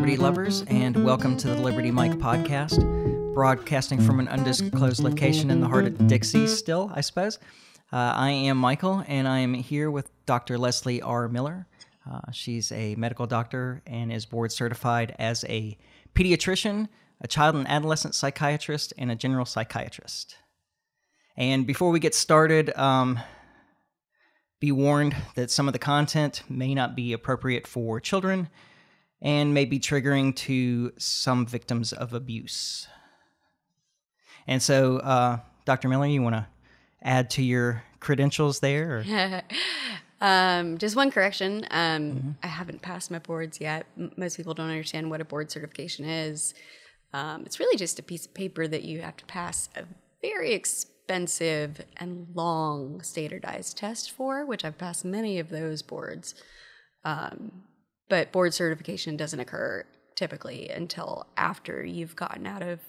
Liberty lovers, and welcome to the Liberty Mic podcast, broadcasting from an undisclosed location in the heart of Dixie, still, I suppose. Uh, I am Michael, and I am here with Dr. Leslie R. Miller. Uh, she's a medical doctor and is board certified as a pediatrician, a child and adolescent psychiatrist, and a general psychiatrist. And before we get started, um, be warned that some of the content may not be appropriate for children and may be triggering to some victims of abuse. And so, uh, Dr. Miller, you want to add to your credentials there? Um, just one correction. Um, mm-hmm. I haven't passed my boards yet. M- most people don't understand what a board certification is. Um, it's really just a piece of paper that you have to pass a very expensive expensive and long standardized test for, which I've passed many of those boards. Um, but board certification doesn't occur typically until after you've gotten out of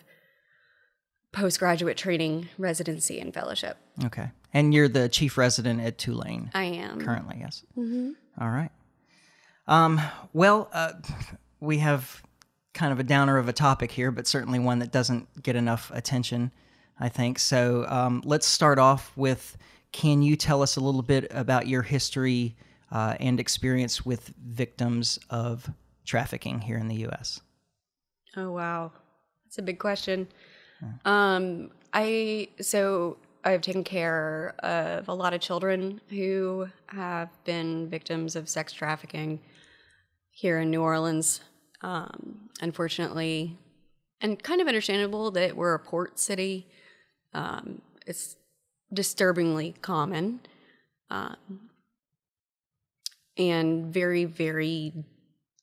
postgraduate training, residency, and fellowship. Okay. And you're the chief resident at Tulane. I am. Currently, yes. Mm-hmm. All right. Um, well, uh, we have kind of a downer of a topic here, but certainly one that doesn't get enough attention. I think. So um, let's start off with can you tell us a little bit about your history uh, and experience with victims of trafficking here in the U.S.? Oh, wow. That's a big question. Yeah. Um, I, so I've taken care of a lot of children who have been victims of sex trafficking here in New Orleans. Um, unfortunately, and kind of understandable that we're a port city. Um, it's disturbingly common um, and very, very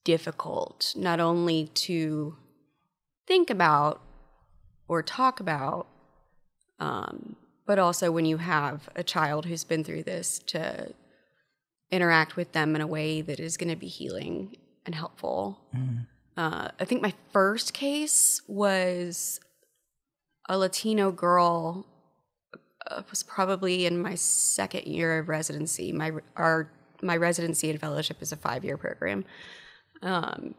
difficult, not only to think about or talk about, um, but also when you have a child who's been through this to interact with them in a way that is going to be healing and helpful. Mm. Uh, I think my first case was a Latino girl uh, was probably in my second year of residency. My our my residency and fellowship is a five year program, um,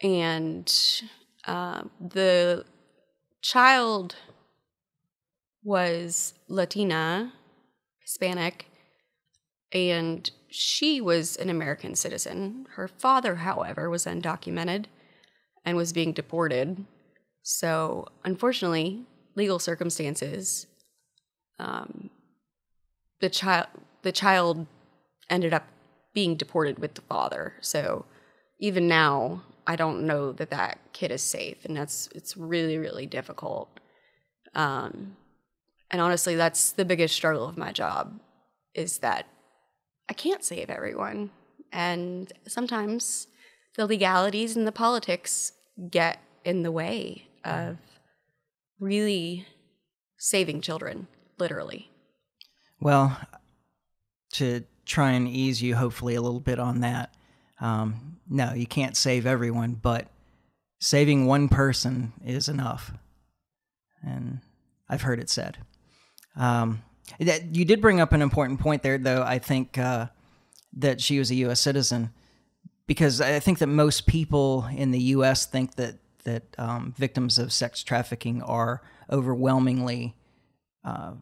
and uh, the child was Latina, Hispanic, and she was an American citizen. Her father, however, was undocumented and was being deported so, unfortunately, legal circumstances, um, the child the child ended up being deported with the father. So, even now, I don't know that that kid is safe, and that's it's really really difficult. Um, and honestly, that's the biggest struggle of my job is that I can't save everyone, and sometimes the legalities and the politics get in the way of really saving children, literally. Well, to try and ease you, hopefully, a little bit on that. Um, no, you can't save everyone, but saving one person is enough. And I've heard it said. Um, that you did bring up an important point there, though. I think uh, that she was a U.S. citizen because I think that most people in the U.S. think that that um, victims of sex trafficking are overwhelmingly uh,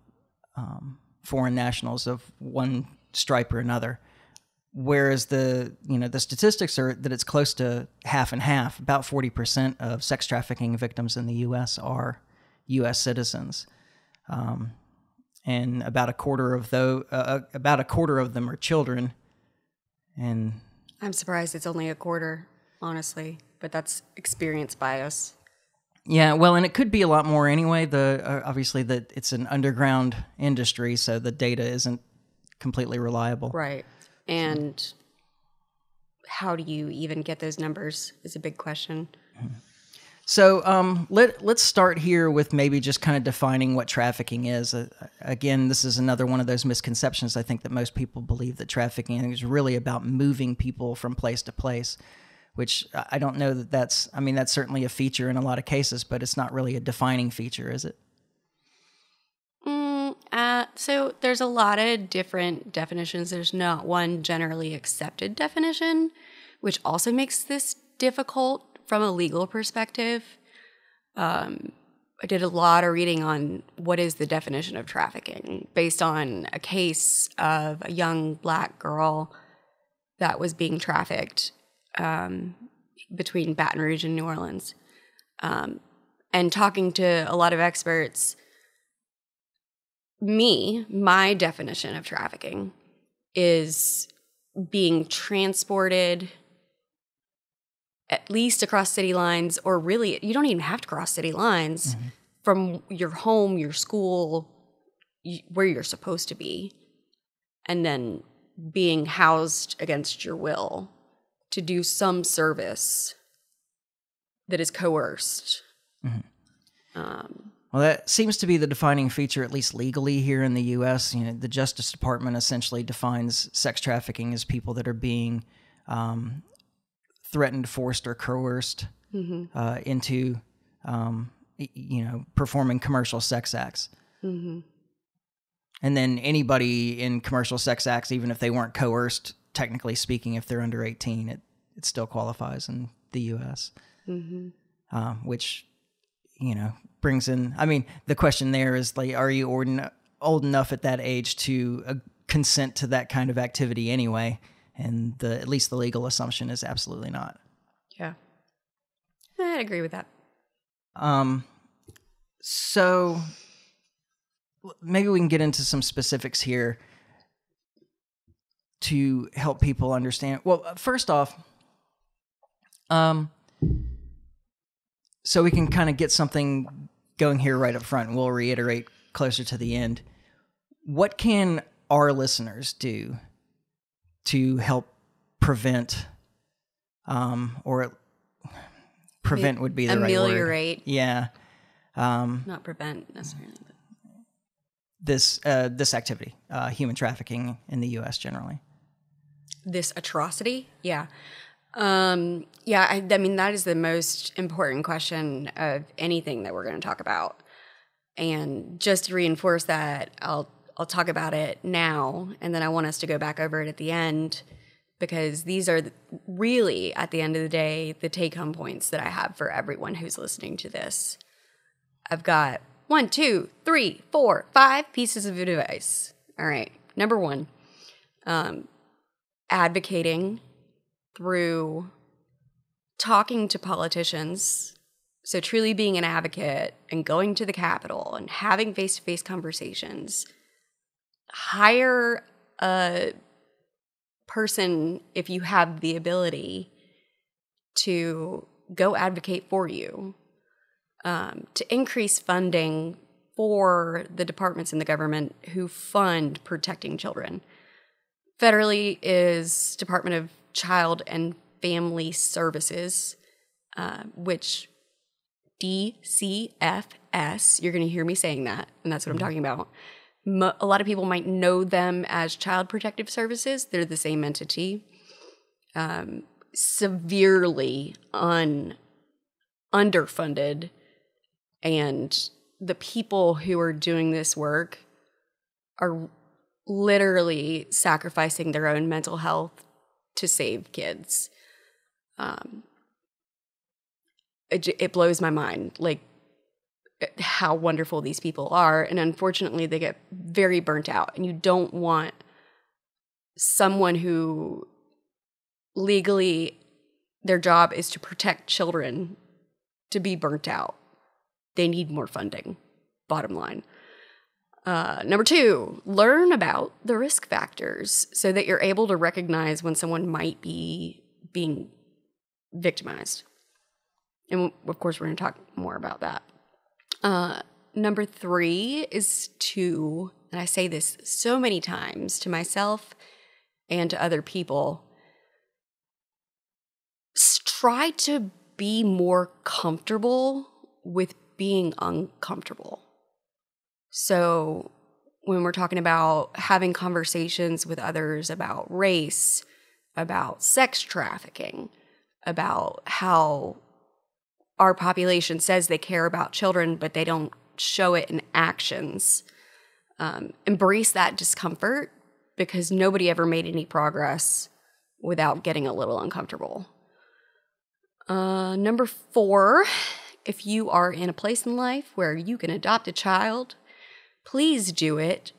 um, foreign nationals of one stripe or another. Whereas the you know the statistics are that it's close to half and half. About forty percent of sex trafficking victims in the U.S. are U.S. citizens, um, and about a quarter of though uh, about a quarter of them are children. And I'm surprised it's only a quarter, honestly but that's experience bias. Yeah, well, and it could be a lot more anyway. The uh, obviously that it's an underground industry, so the data isn't completely reliable. Right, and so. how do you even get those numbers is a big question. So um, let let's start here with maybe just kind of defining what trafficking is. Uh, again, this is another one of those misconceptions. I think that most people believe that trafficking is really about moving people from place to place which I don't know that that's, I mean, that's certainly a feature in a lot of cases, but it's not really a defining feature, is it? Mm, uh, so there's a lot of different definitions. There's not one generally accepted definition, which also makes this difficult from a legal perspective. Um, I did a lot of reading on what is the definition of trafficking based on a case of a young black girl that was being trafficked um, between Baton Rouge and New Orleans. Um, and talking to a lot of experts, me, my definition of trafficking is being transported at least across city lines, or really, you don't even have to cross city lines mm-hmm. from your home, your school, where you're supposed to be, and then being housed against your will to do some service that is coerced. Mm-hmm. Um, well, that seems to be the defining feature, at least legally here in the U.S. You know, the Justice Department essentially defines sex trafficking as people that are being um, threatened, forced, or coerced mm-hmm. uh, into, um, you know, performing commercial sex acts. Mm-hmm. And then anybody in commercial sex acts, even if they weren't coerced, technically speaking, if they're under 18, it, it still qualifies in the U.S. Mm-hmm. Um, which, you know, brings in. I mean, the question there is like, are you ordin- old enough at that age to uh, consent to that kind of activity anyway? And the at least the legal assumption is absolutely not. Yeah, I'd agree with that. Um, so maybe we can get into some specifics here to help people understand. Well, first off, um, so we can kind of get something going here right up front, and we'll reiterate closer to the end. What can our listeners do to help prevent, um, or prevent would be the ameliorate? Right yeah, um, not prevent necessarily. But. This uh, this activity, uh, human trafficking in the U.S. generally. This atrocity, yeah. Um, yeah, I, I mean, that is the most important question of anything that we're going to talk about. And just to reinforce that, I'll I'll talk about it now, and then I want us to go back over it at the end because these are really, at the end of the day, the take home points that I have for everyone who's listening to this. I've got one, two, three, four, five pieces of advice. All right. Number one, um, advocating through talking to politicians. So, truly being an advocate and going to the Capitol and having face to face conversations. Hire a person if you have the ability to go advocate for you, um, to increase funding for the departments in the government who fund protecting children. Federally is Department of Child and Family Services, uh, which DCFS, you're going to hear me saying that, and that's what mm-hmm. I'm talking about. Mo- a lot of people might know them as Child Protective Services, they're the same entity. Um, severely un- underfunded, and the people who are doing this work are literally sacrificing their own mental health to save kids. Um, it, it blows my mind, like how wonderful these people are. And unfortunately, they get very burnt out. And you don't want someone who legally their job is to protect children to be burnt out. They need more funding, bottom line. Uh, number two, learn about the risk factors so that you're able to recognize when someone might be being victimized. And of course, we're going to talk more about that. Uh, number three is to, and I say this so many times to myself and to other people, try to be more comfortable with being uncomfortable. So, when we're talking about having conversations with others about race, about sex trafficking, about how our population says they care about children, but they don't show it in actions, um, embrace that discomfort because nobody ever made any progress without getting a little uncomfortable. Uh, number four, if you are in a place in life where you can adopt a child, please do it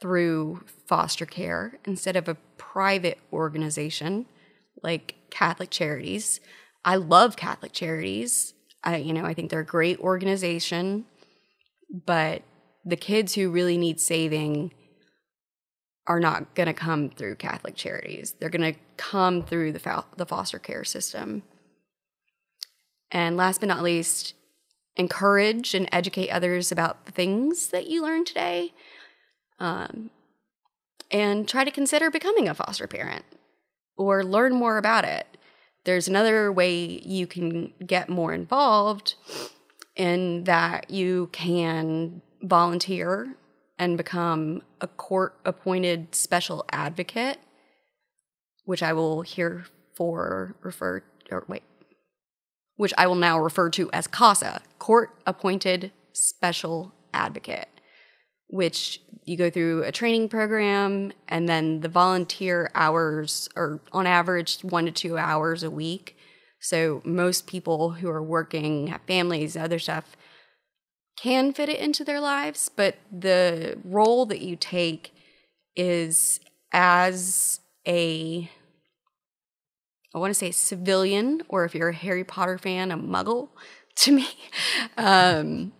through foster care instead of a private organization like Catholic Charities. I love Catholic Charities. I you know, I think they're a great organization, but the kids who really need saving are not going to come through Catholic Charities. They're going to come through the the foster care system. And last but not least, encourage and educate others about the things that you learned today. Um, and try to consider becoming a foster parent or learn more about it. There's another way you can get more involved in that you can volunteer and become a court appointed special advocate, which I will here for refer or wait, which I will now refer to as CASA, court appointed special advocate which you go through a training program and then the volunteer hours are on average one to two hours a week. So most people who are working, have families, other stuff, can fit it into their lives, but the role that you take is as a I want to say civilian, or if you're a Harry Potter fan, a muggle to me. Um,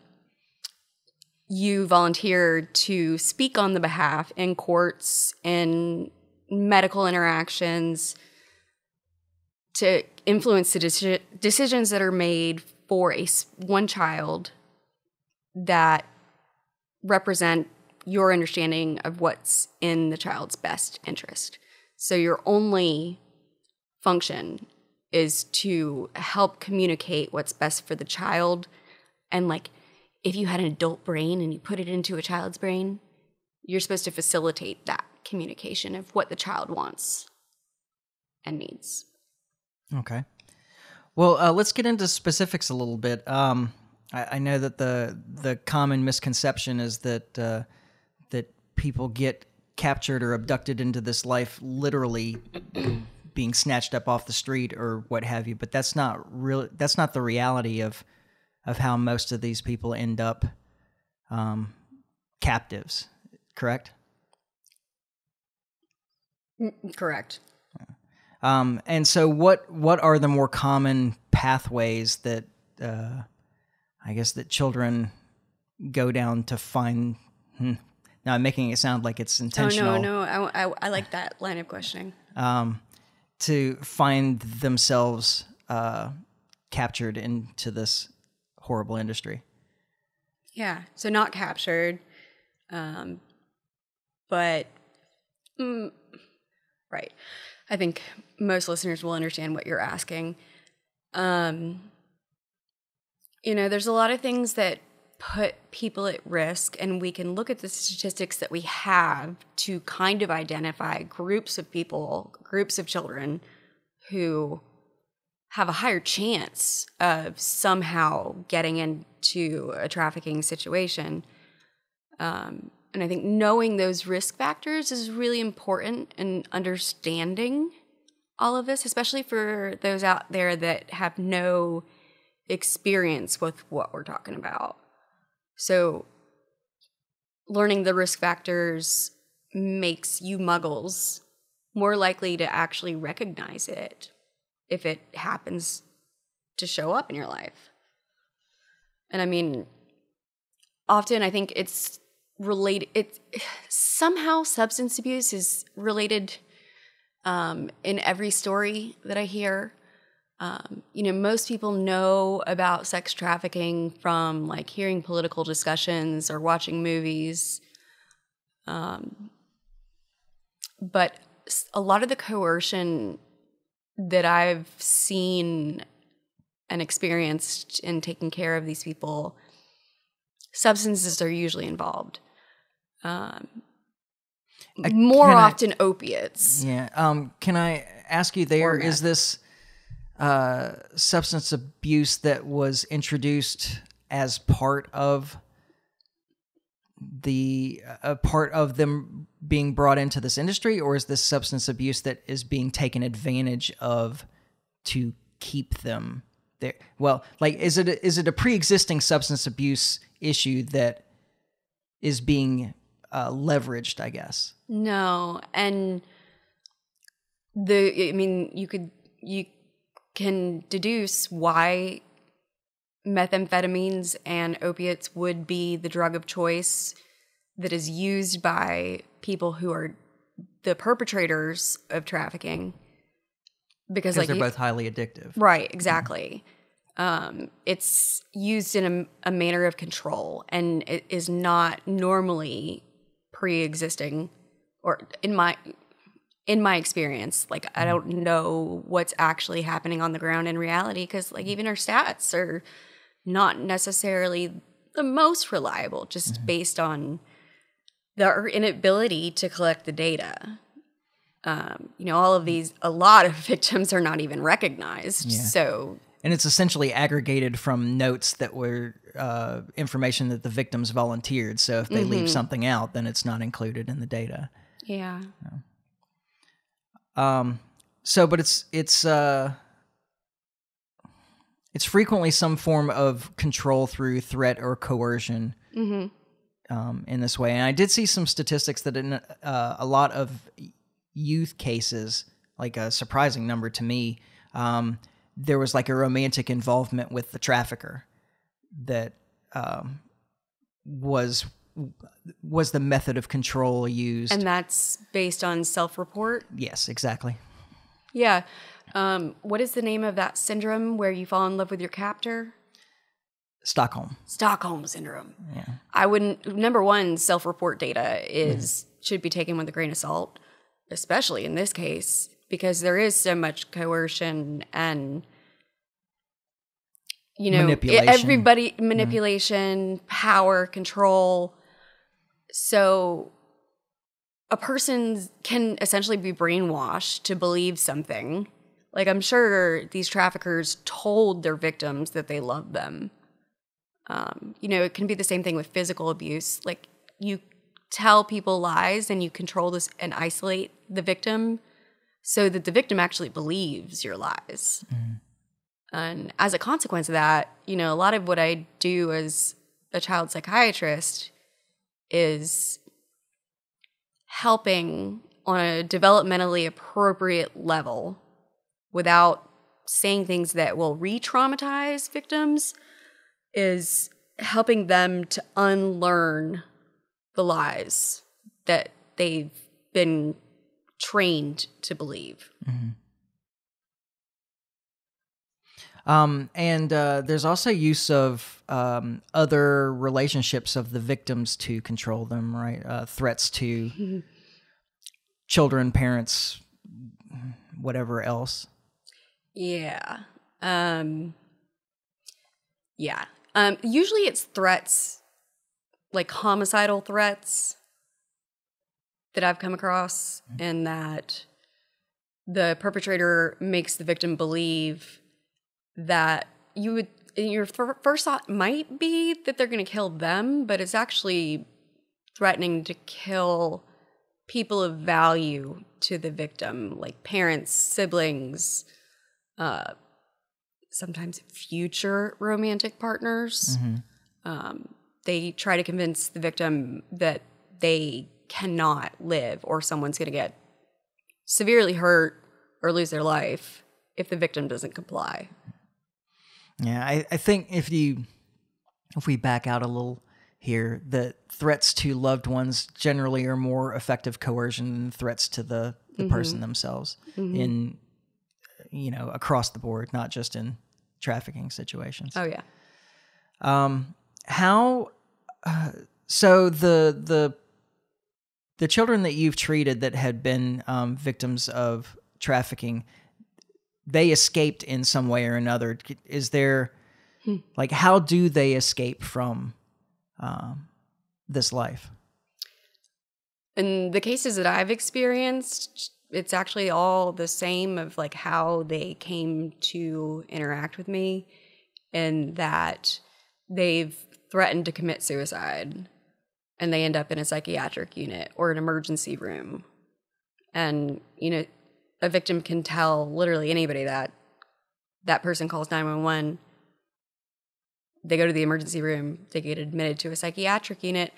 you volunteered to speak on the behalf in courts in medical interactions to influence the deci- decisions that are made for a one child that represent your understanding of what's in the child's best interest. So you're only function is to help communicate what's best for the child and like if you had an adult brain and you put it into a child's brain, you're supposed to facilitate that communication of what the child wants and needs. Okay. Well, uh, let's get into specifics a little bit. Um, I, I, know that the the common misconception is that uh, that people get captured or abducted into this life literally being snatched up off the street or what have you, but that's not really that's not the reality of of how most of these people end up um, captives. Correct. Mm, correct. Um, and so, what what are the more common pathways that uh, I guess that children go down to find? Hmm, now I'm making it sound like it's intentional. Oh no, no, I, I, I like that line of questioning. Um, to find themselves uh, captured into this horrible industry. Yeah. So not captured, um, but mm, right. I think most listeners will understand what you're asking. Um, you know, there's a lot of things that put people at risk, and we can look at the statistics that we have to kind of identify groups of people, groups of children who have a higher chance of somehow getting into a trafficking situation. Um, and I think knowing those risk factors is really important in understanding all of this, especially for those out there that have no experience with what we're talking about. So, learning the risk factors makes you muggles more likely to actually recognize it if it happens to show up in your life. And I mean, often I think it's related, it somehow substance abuse is related um, in every story that I hear. Um, you know, most people know about sex trafficking from like hearing political discussions or watching movies. Um, but a lot of the coercion that I've seen and experienced in taking care of these people, substances are usually involved. Um, more often I, opiates. Yeah. Um, can I ask you there? Is this uh, substance abuse that was introduced as part of the a part of them being brought into this industry, or is this substance abuse that is being taken advantage of to keep them there? Well, like, is it a, is it a pre existing substance abuse issue that is being uh, leveraged? I guess. No, and the I mean, you could you can deduce why methamphetamines and opiates would be the drug of choice that is used by people who are the perpetrators of trafficking because like they're both highly addictive. Right, exactly. Um, it's used in a, a manner of control and it is not normally pre-existing or in my in my experience like i don't know what's actually happening on the ground in reality because like even our stats are not necessarily the most reliable just based on their inability to collect the data. Um, you know all of these a lot of victims are not even recognized Yeah. so And it's essentially aggregated from notes that were uh, information that the victims volunteered. So if they leave something out, then it's not included in the data. yeah Um, so, but it's it's uh, it's frequently some form of control through threat or coercion. Um, in this way, and I did see some statistics that in uh, a lot of youth cases, like a surprising number to me, um, there was like a romantic involvement with the trafficker that um, was was the method of control used. and that's based on self-report yes, exactly. yeah um, what is the name of that syndrome where you fall in love with your captor Stockholm. stockholm syndrome Yeah. i wouldn't number one self-report data is should be taken with a grain of salt especially in this case because there is so much coercion and you know Manipulation. everybody manipulation power control so a person can essentially be brainwashed to believe something. Like i'm sure these traffickers told their victims that they love them. Um, you know it can be the same thing with physical abuse. Like you tell people lies and you control this and isolate the victim so that the victim actually believes your lies. And as a consequence of that you know a lot of what i do as a child psychiatrist is helping on a developmentally appropriate level without saying things that will re-traumatize victims is helping them to unlearn the lies that they've been trained to believe. Mm-hmm. Um, and uh, there's also use of um, other relationships of the victims to control them, right? Uh, threats to children, parents, whatever else. Yeah. Um Yeah. Um usually it's threats like homicidal threats that I've come across and that the perpetrator makes the victim believe that you would your fir- first thought might be that they're going to kill them, but it's actually threatening to kill people of value to the victim, like parents, siblings, uh, sometimes future romantic partners. Um, they try to convince the victim that they cannot live or someone's going to get severely hurt or lose their life if the victim doesn't comply. Yeah, I, I think if you if we back out a little here, that threats to loved ones generally are more effective coercion than threats to the, the person themselves in you know across the board, not just in trafficking situations. Oh, yeah. Um, how? Uh, so the the the children that you've treated that had been um, victims of trafficking, they escaped in some way or another. Is there like how do they escape from um, this life? In the cases that I've experienced, it's actually all the same of like how they came to interact with me and that they've threatened to commit suicide and they end up in a psychiatric unit or an emergency room. And, you know, a victim can tell literally anybody that that person calls 911 they go to the emergency room they get admitted to a psychiatric unit.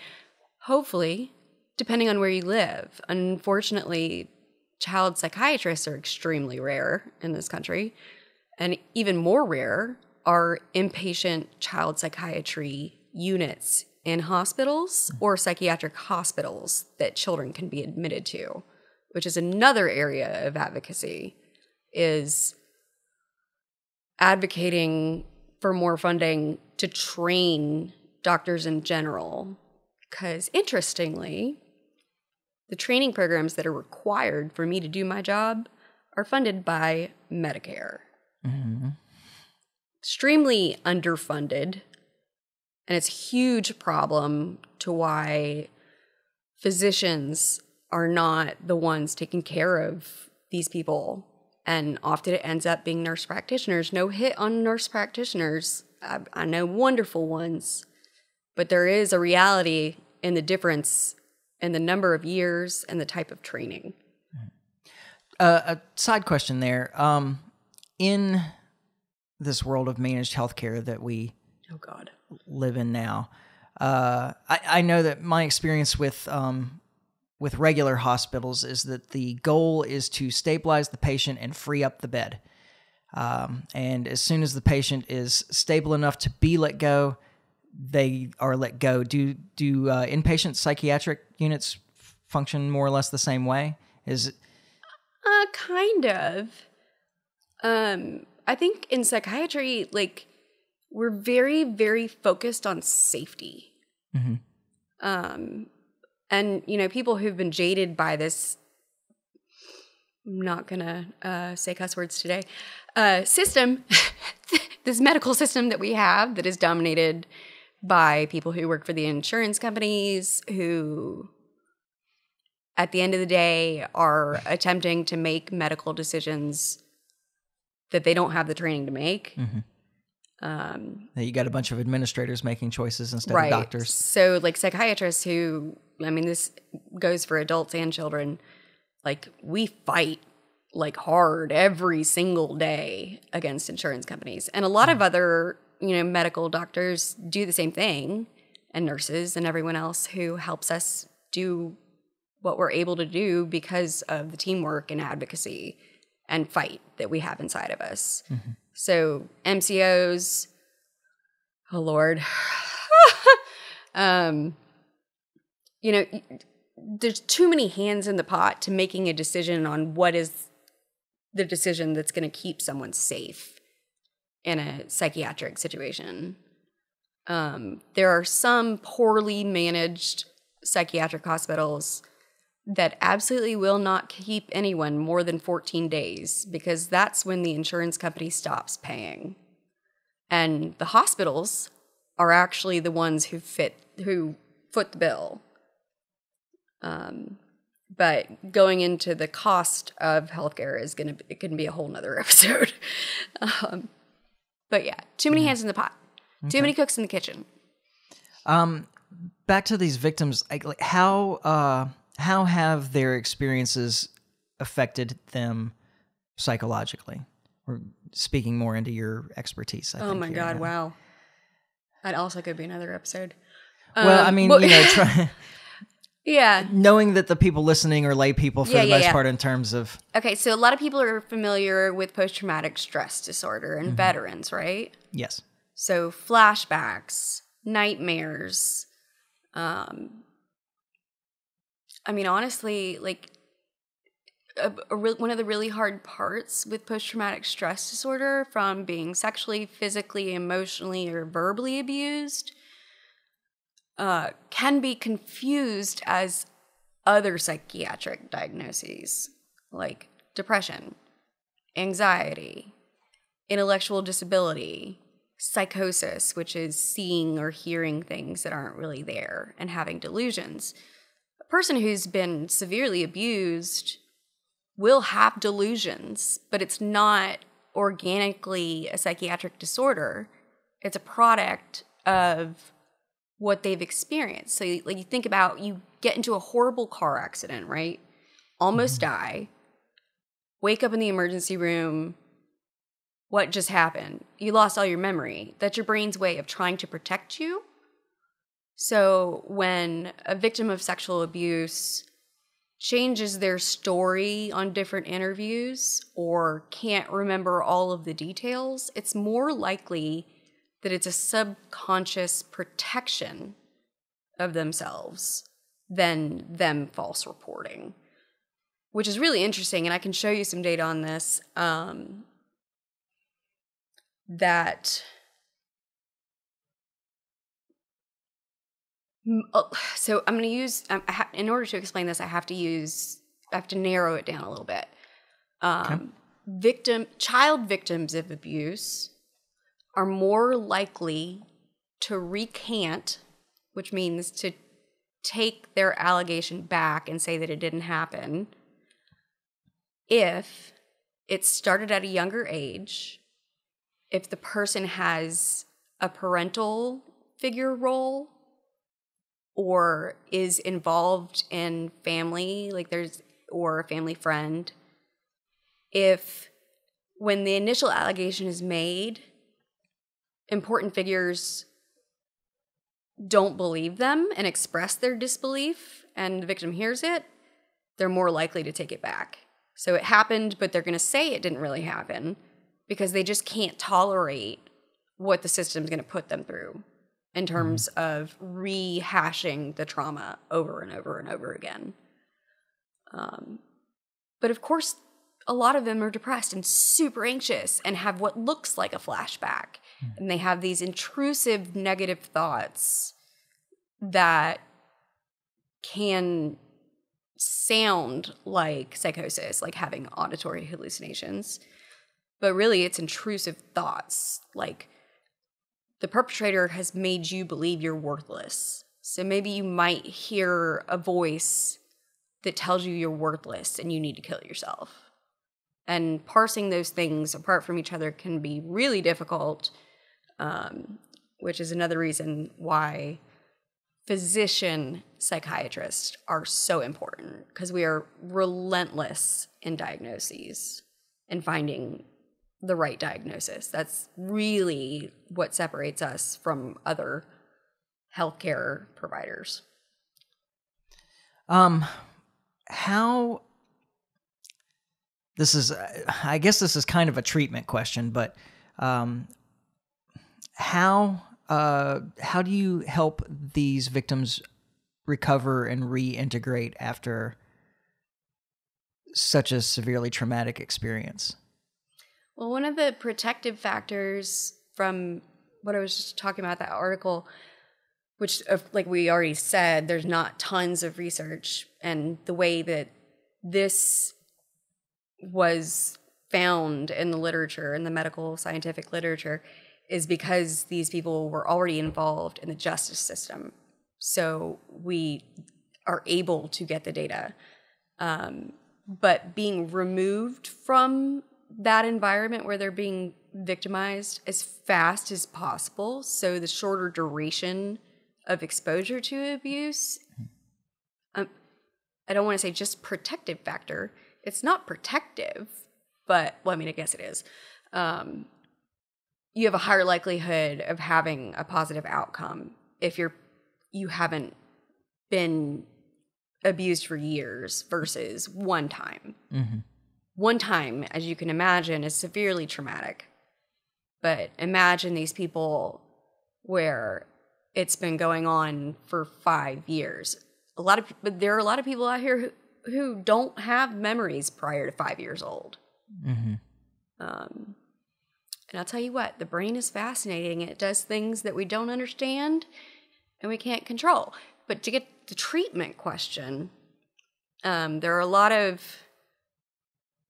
Hopefully depending on where you live. Unfortunately child psychiatrists are extremely rare in this country and even more rare are inpatient child psychiatry units in hospitals or psychiatric hospitals that children can be admitted to which is another area of advocacy is advocating for more funding to train doctors in general. Because interestingly, the training programs that are required for me to do my job are funded by Medicare. Mm-hmm. Extremely underfunded. And it's a huge problem to why physicians are not the ones taking care of these people and often it ends up being nurse practitioners. No hit on nurse practitioners. I, I know wonderful ones, but there is a reality in the difference in the number of years and the type of training. Uh, a side question there. Um, in this world of managed healthcare that we oh god live in now, uh, I, I, know that my experience with um, with regular hospitals is that the goal is to stabilize the patient and free up the bed. Um, and as soon as the patient is stable enough to be let go, they are let go. Do do uh, inpatient psychiatric units function more or less the same way? Is it? Uh, kind of. Um, I think in psychiatry, like we're very, very focused on safety. Mm-hmm. Um, and you know people who've been jaded by this I'm not gonna uh, say cuss words today uh, system this medical system that we have that is dominated by people who work for the insurance companies who at the end of the day are attempting to make medical decisions that they don't have the training to make mm-hmm. Um, you got a bunch of administrators making choices instead right. of doctors. So, like psychiatrists who, I mean, this goes for adults and children. Like we fight like hard every single day against insurance companies, and a lot of other, you know, medical doctors do the same thing, and nurses and everyone else who helps us do what we're able to do because of the teamwork and advocacy and fight that we have inside of us. Mm-hmm. So MCOs, oh Lord, um, you know, there's too many hands in the pot to making a decision on what is the decision that's going to keep someone safe in a psychiatric situation. Um, there are some poorly managed psychiatric hospitals that absolutely will not keep anyone more than 14 days because that's when the insurance company stops paying. And the hospitals are actually the ones who fit who foot the bill. Um, but going into the cost of healthcare is gonna it can be a whole nother episode. um, but yeah, too many hands in the pot, okay. too many cooks in the kitchen. Um, back to these victims, like how uh how have their experiences affected them psychologically? We're speaking more into your expertise. I oh my god! Wow, that also could be another episode. Well, um, I mean, you know, try, yeah, knowing that the people listening are lay people for yeah, the yeah, most yeah. part in terms of. Okay, so a lot of people are familiar with post traumatic stress disorder and mm-hmm. veterans, right? Yes. So flashbacks, nightmares, um, I mean, honestly, like a, a re- one of the really hard parts with post traumatic stress disorder from being sexually, physically, emotionally, or verbally abused uh, can be confused as other psychiatric diagnoses like depression, anxiety, intellectual disability, psychosis, which is seeing or hearing things that aren't really there and having delusions a person who's been severely abused will have delusions, but it's not organically a psychiatric disorder. It's a product of what they've experienced. So, like, you think about you get into a horrible car accident, right? Almost mm-hmm. die, wake up in the emergency room. What just happened? You lost all your memory. That's your brain's way of trying to protect you. So, when a victim of sexual abuse changes their story on different interviews or can't remember all of the details, it's more likely that it's a subconscious protection of themselves than them false reporting, which is really interesting. And I can show you some data on this. Um, that oh, so I'm going to use um, ha- in order to explain this, I have to use I have to narrow it down a little bit. Um, okay. Victim child victims of abuse are more likely to recant, which means to take their allegation back and say that it didn't happen, if it started at a younger age, if the person has a parental figure role or is involved in family, like there's, or a family friend, if when the initial allegation is made, important figures don't believe them and express their disbelief, and the victim hears it, they're more likely to take it back. So it happened, but they're going to say it didn't really happen because they just can't tolerate what the system's going to put them through in terms mm-hmm. of rehashing the trauma over and over and over again. Um, but of course, a lot of them are depressed and super anxious and have what looks like a flashback Mm. and they have these intrusive negative thoughts that can sound like psychosis, like having auditory hallucinations. But really, it's intrusive thoughts. Like the perpetrator has made you believe you're worthless. So maybe you might hear a voice that tells you you're worthless and you need to kill yourself. And parsing those things apart from each other can be really difficult um, which is another reason why physician psychiatrists are so important because we are relentless in diagnoses and finding the right diagnosis. That's really what separates us from other healthcare providers. Um, how this is, I guess this is kind of a treatment question, but um, how uh, how do you help these victims recover and reintegrate after such a severely traumatic experience? Well, one of the protective factors from what I was just talking about that article, which, like we already said, there's not tons of research, and the way that this was found in the literature, in the medical scientific literature, is because these people were already involved in the justice system. So we are able to get the data. Um, but being removed from that environment where they're being victimized as fast as possible, so the shorter duration of exposure to abuse, um, I don't want to say just protective factor. It's not protective, but well, I mean, I guess it is. Um, you have a higher likelihood of having a positive outcome if you're you haven't been abused for years versus one time. Mm-hmm. One time, as you can imagine, is severely traumatic. But imagine these people where it's been going on for five years. A lot of, but there are a lot of people out here who, who don't have memories prior to five years old. Mm-hmm. Um, and I'll tell you what, the brain is fascinating. It does things that we don't understand and we can't control. But to get the treatment question, um, there are a lot of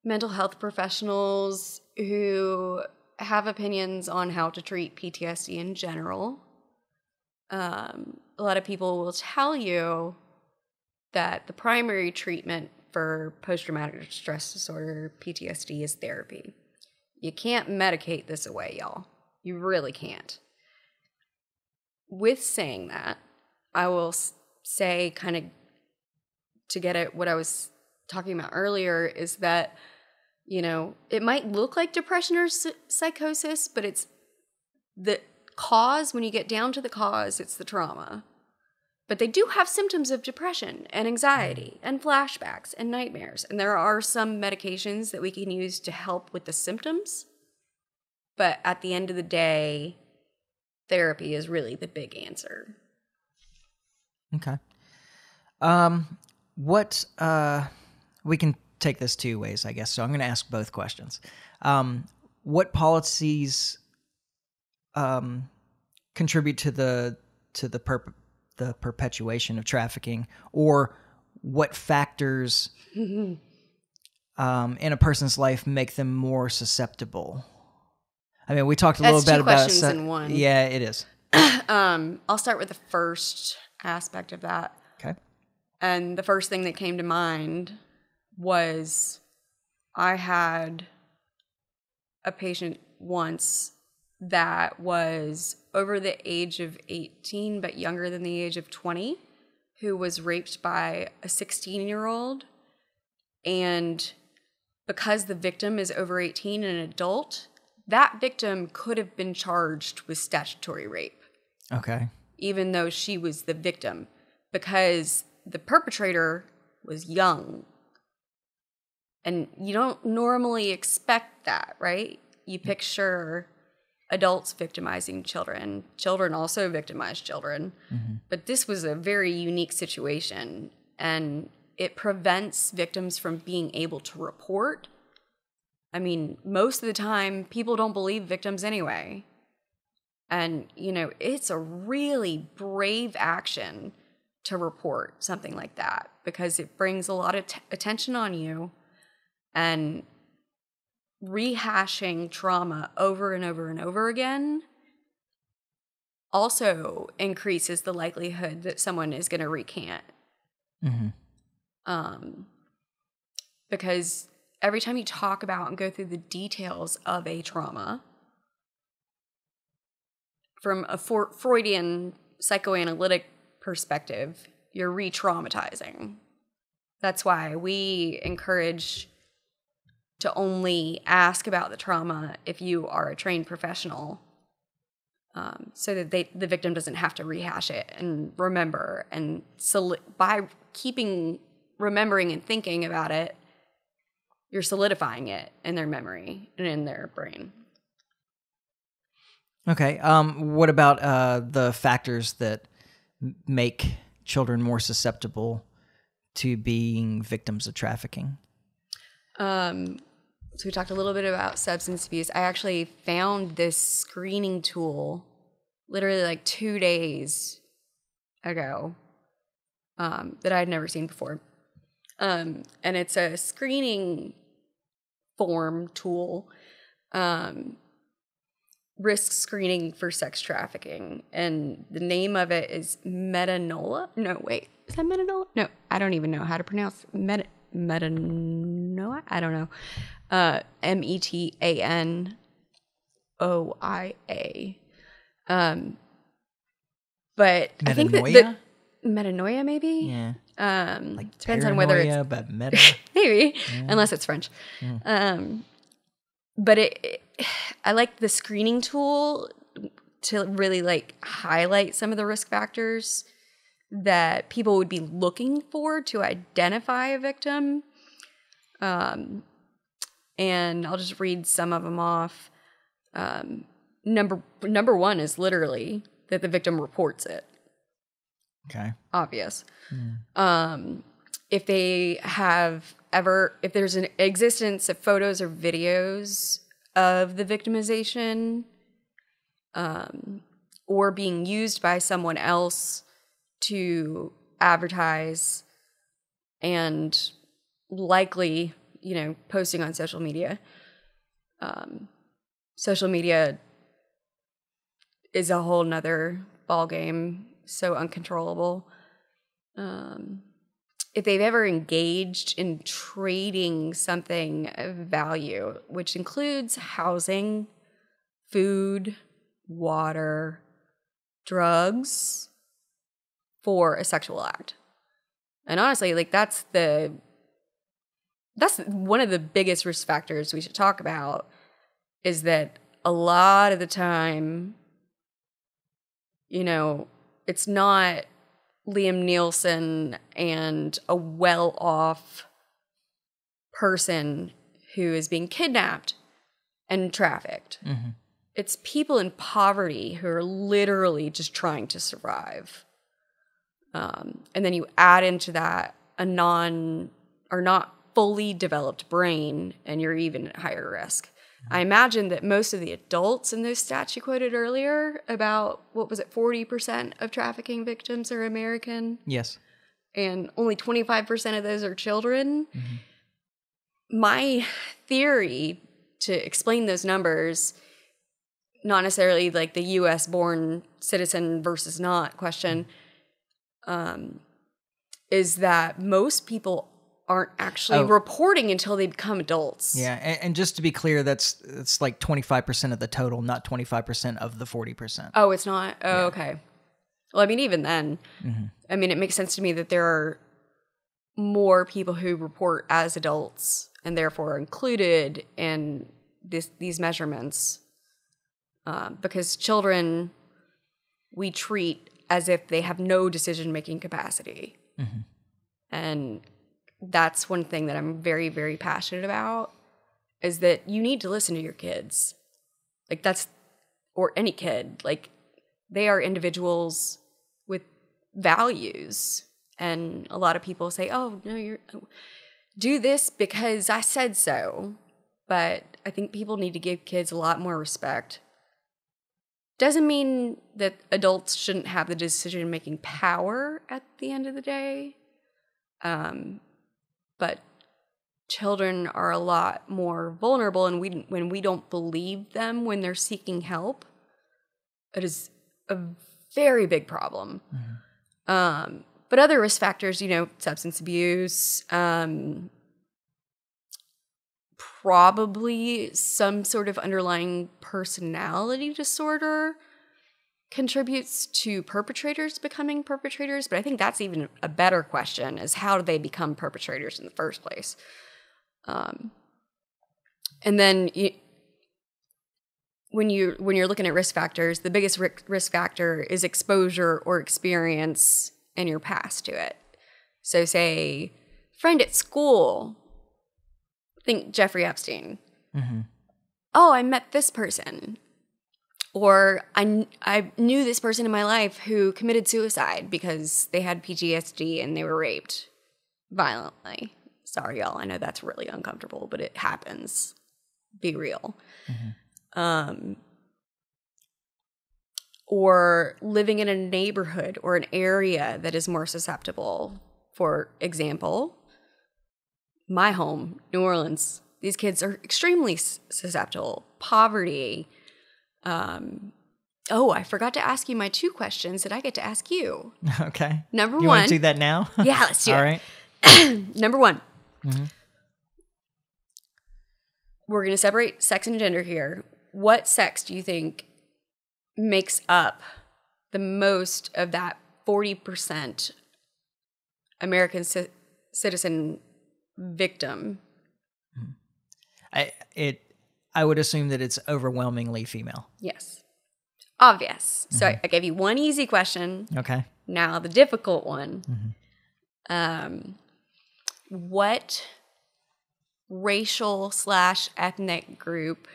mental health professionals who have opinions on how to treat PTSD in general. Um, a lot of people will tell you that the primary treatment for post traumatic stress disorder, PTSD, is therapy. You can't medicate this away, y'all. You really can't. with saying that, I will say, kind of to get at what I was talking about earlier, is that, you know, it might look like depression or psychosis, but it's the cause, when you get down to the cause, it's the trauma. But they do have symptoms of depression and anxiety and flashbacks and nightmares. And there are some medications that we can use to help with the symptoms. But at the end of the day, therapy is really the big answer. Okay. Um, what uh, we can take this two ways, I guess. So I'm going to ask both questions. Um, what policies um, contribute to the to the perp- the perpetuation of trafficking, or what factors um, in a person's life make them more susceptible? I mean, we talked a That's little bit about questions se- in one. Yeah, it is. Um, I'll start with the first aspect of that. Okay. And the first thing that came to mind was I had a patient once that was over the age of 18, but younger than the age of 20, who was raped by a 16 year old. And because the victim is over 18 and an adult, that victim could have been charged with statutory rape Okay. even though she was the victim, because the perpetrator was young. And you don't normally expect that, right? You picture adults victimizing children, children also victimize children. Mm-hmm. But this was a very unique situation, and it prevents victims from being able to report. I mean, most of the time, people don't believe victims anyway. And, you know, it's a really brave action to report something like that because it brings a lot of t- attention on you and rehashing trauma over and over and over again also increases the likelihood that someone is going to recant. hmm Um, because every time you talk about and go through the details of a trauma, from a for- Freudian psychoanalytic perspective, you're re traumatizing. That's why we encourage to only ask about the trauma if you are a trained professional. Um, so that they, the victim doesn't have to rehash it and remember and soli- by keeping remembering and thinking about it you're solidifying it in their memory and in their brain Okay. Um, what about uh, the factors that make children more susceptible to being victims of trafficking? Um, so we talked a little bit about substance abuse. I actually found this screening tool literally like two days ago um, that I had never seen before. Um, and it's a screening form tool, um, risk screening for sex trafficking. And the name of it is Metanola. No, wait, is that Metanola? No, I don't even know how to pronounce Met- Metanoia. I don't know. Uh, M E T A N O I A. Um, but I think that, that metanoia maybe. Yeah. Um, Like depends on whether it's but meta. maybe unless it's French. Um, but it, it, I like the screening tool to really like highlight some of the risk factors that people would be looking for to identify a victim. Um, and I'll just read some of them off. Um, number number one is literally that the victim reports it okay. obvious. Um, if they have ever, if there's an existence of photos or videos of the victimization, um, or being used by someone else to advertise, and likely, you know, posting on social media. Um, social media is a whole nother ball game, so uncontrollable. Um, if they've ever engaged in trading something of value, which includes housing, food, water, drugs for a sexual act. And honestly, like that's the that's one of the biggest risk factors we should talk about is that a lot of the time you know, it's not Liam Neeson and a well-off person who is being kidnapped and trafficked. Mm-hmm. It's people in poverty who are literally just trying to survive. Um, and then you add into that a non or not fully developed brain, and you're even at higher risk. I imagine that most of the adults in those stats you quoted earlier, about what was it, 40% of trafficking victims are American, Yes. and only 25% of those are children. My theory to explain those numbers, not necessarily like the US born citizen versus not question, um, is that most people aren't actually Oh. reporting until they become adults. Yeah, and, and just to be clear, that's it's like twenty five percent of the total, not twenty five percent of the forty percent. Oh, it's not? Oh, okay. Well, I mean, even then, I mean, it makes sense to me that there are more people who report as adults and therefore are included in this, these measurements um, because children we treat as if they have no decision making capacity. And that's one thing that I'm very, very passionate about is that you need to listen to your kids. Like, that's, or any kid, like, they are individuals with values. And a lot of people say, oh, no, you're, do this because I said so. But I think people need to give kids a lot more respect. Doesn't mean that adults shouldn't have the decision making power at the end of the day. Um, but children are a lot more vulnerable, and we, when we don't believe them when they're seeking help, it is a very big problem. Um, but other risk factors, you know, substance abuse, um, probably some sort of underlying personality disorder contributes to perpetrators becoming perpetrators but i think that's even a better question is how do they become perpetrators in the first place? Um, and then you, when you when you're looking at risk factors the biggest ri- risk factor is exposure or experience in your past to it. So say friend at school think jeffrey epstein. Oh i met this person or I, I knew this person in my life who committed suicide because they had PTSD and they were raped violently. Sorry, y'all. I know that's really uncomfortable, but it happens. Be real. Um, or living in a neighborhood or an area that is more susceptible. For example, my home, New Orleans, these kids are extremely susceptible. Poverty, um, oh, I forgot to ask you my two questions that I get to ask you. Okay. Number you one. want to do that now? Yeah, let's do All it. right. Number one. We're going to separate sex and gender here. What sex do you think makes up the most of that 40% American ci- citizen victim? I it I would assume that it's overwhelmingly female. Yes. Obvious. So I, I gave you one easy question. Okay. Now the difficult one. Um, what racial slash ethnic group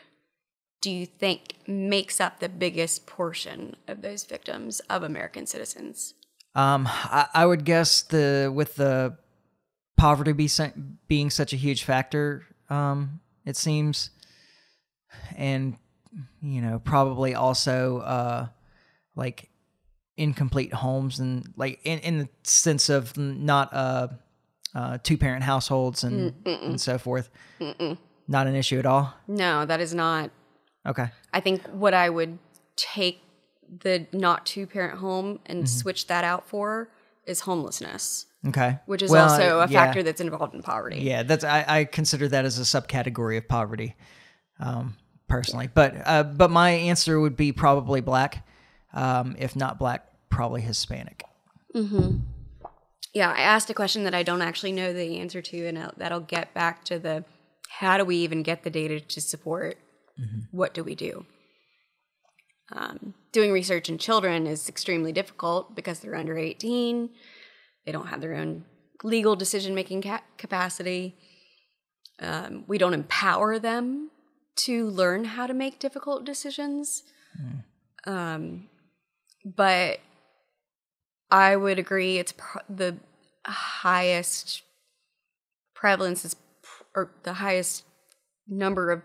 do you think makes up the biggest portion of those victims of American citizens? Um, I, I would guess the with the poverty be, being such a huge factor. Um, it seems, and you know, probably also uh, like incomplete homes and like in in the sense of not uh, uh two parent households and and so forth. Not an issue at all. No, that is not. Okay. I think what I would take the not two parent home and switch that out for is homelessness, Okay. which is Well, also a yeah. factor that's involved in poverty. Yeah, that's I, I consider that as a subcategory of poverty, um, personally. But uh, but my answer would be probably black. um, if not black, probably Hispanic. Yeah, I asked a question that I don't actually know the answer to, and I'll- that'll get back to the how do we even get the data to support what do we do? Um, doing research in children is extremely difficult because they're under 18, they don't have their own legal decision making ca- capacity. Um, we don't empower them to learn how to make difficult decisions. Um, but I would agree it's pro- the highest prevalence is or the highest number of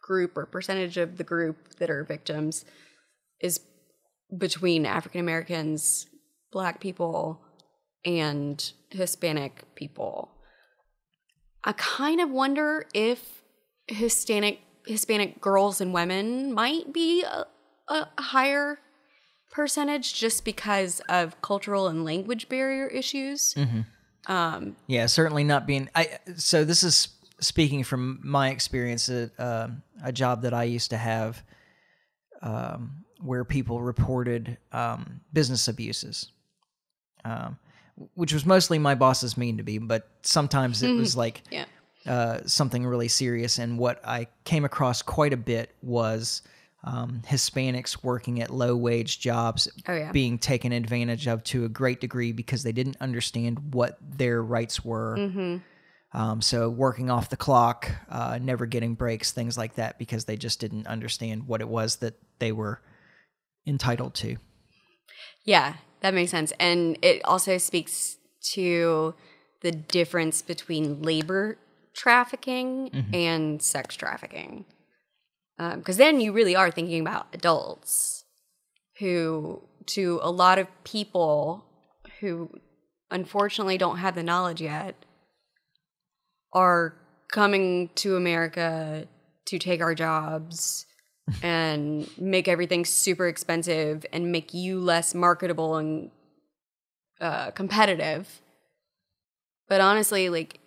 group or percentage of the group that are victims is between African Americans, black people, and Hispanic people. I kind of wonder if Hispanic Hispanic girls and women might be a, a higher percentage just because of cultural and language barrier issues. Um, Yeah, certainly not being. I so this is speaking from my experience at uh, a job that I used to have, um, where people reported um, business abuses, um, which was mostly my bosses mean to me, but sometimes it was like yeah. Uh, something really serious. And what I came across quite a bit was um, Hispanics working at low wage jobs Oh, yeah. being taken advantage of to a great degree because they didn't understand what their rights were. Mm-hmm. Um, so working off the clock, uh, never getting breaks, things like that, because they just didn't understand what it was that they were entitled to. Yeah, that makes sense. And it also speaks to the difference between labor trafficking and sex trafficking. Because then you really are thinking about adults who, to a lot of people who unfortunately don't have the knowledge yet, are coming to America to take our jobs and make everything super expensive and make you less marketable and uh, competitive. But honestly, like,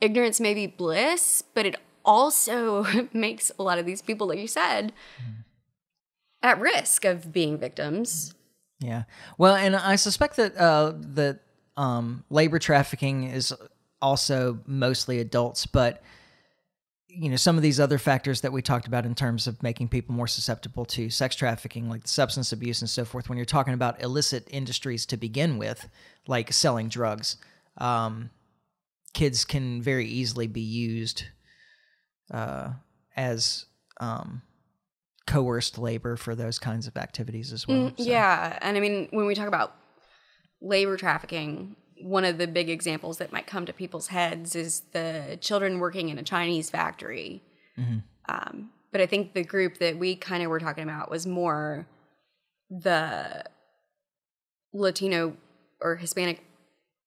ignorance may be bliss, but it also makes a lot of these people, like you said, at risk of being victims. Yeah. Well, and I suspect that uh, that um, labor trafficking is also mostly adults, but you know some of these other factors that we talked about in terms of making people more susceptible to sex trafficking, like substance abuse and so forth. When you're talking about illicit industries to begin with, like selling drugs, um, kids can very easily be used uh, as um, coerced labor for those kinds of activities as well. Mm, Yeah, and I mean, when we talk about labor trafficking, one of the big examples that might come to people's heads is the children working in a Chinese factory. Um, but I think the group that we kind of were talking about was more the Latino or Hispanic